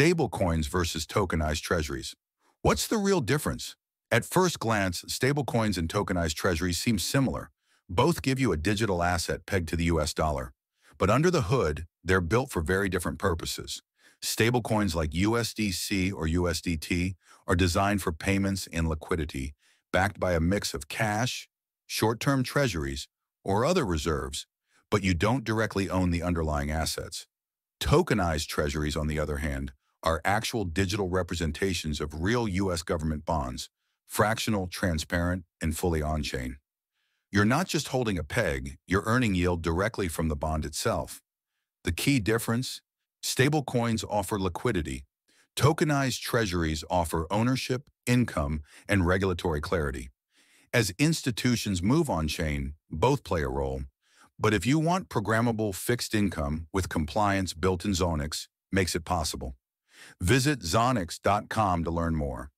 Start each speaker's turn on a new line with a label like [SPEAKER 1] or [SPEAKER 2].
[SPEAKER 1] Stablecoins versus tokenized treasuries. What's the real difference? At first glance, stablecoins and tokenized treasuries seem similar. Both give you a digital asset pegged to the US dollar. But under the hood, they're built for very different purposes. Stablecoins like USDC or USDT are designed for payments and liquidity, backed by a mix of cash, short-term treasuries, or other reserves, but you don't directly own the underlying assets. Tokenized treasuries, on the other hand, are actual digital representations of real U.S. government bonds, fractional, transparent, and fully on-chain. You're not just holding a peg, you're earning yield directly from the bond itself. The key difference? Stablecoins offer liquidity. Tokenized treasuries offer ownership, income, and regulatory clarity. As institutions move on-chain, both play a role. But if you want programmable fixed income with compliance built in Zoniqx, makes it possible. Visit zoniqx.com to learn more.